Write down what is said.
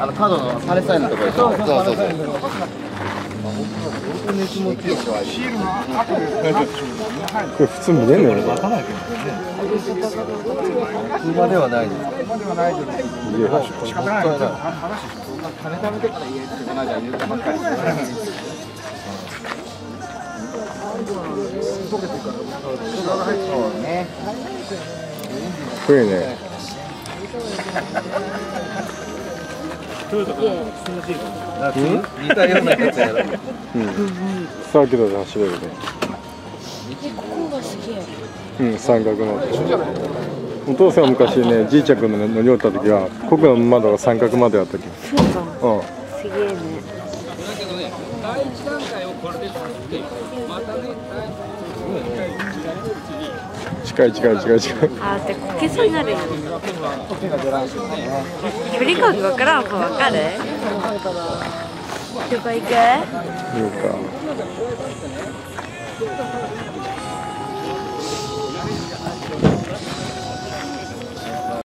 あの角のパレスタインのところでしょそうそうそうこれ普通見れんのよね車ではないです車ではないや仕方ない金貯めてから家ってこの間言ったばっかり溶けてからそうねこれね。似たようなやつやろうん。サーキットで走れるねうん。三角窓お父さん。は昔ねじいちゃん。くん。の乗り降りた時はここの窓が三角窓やったっけそうかうん。すげえね近い近い近い近いあーってこけそうになる距離感が分からん分かる？どこ行く？いうか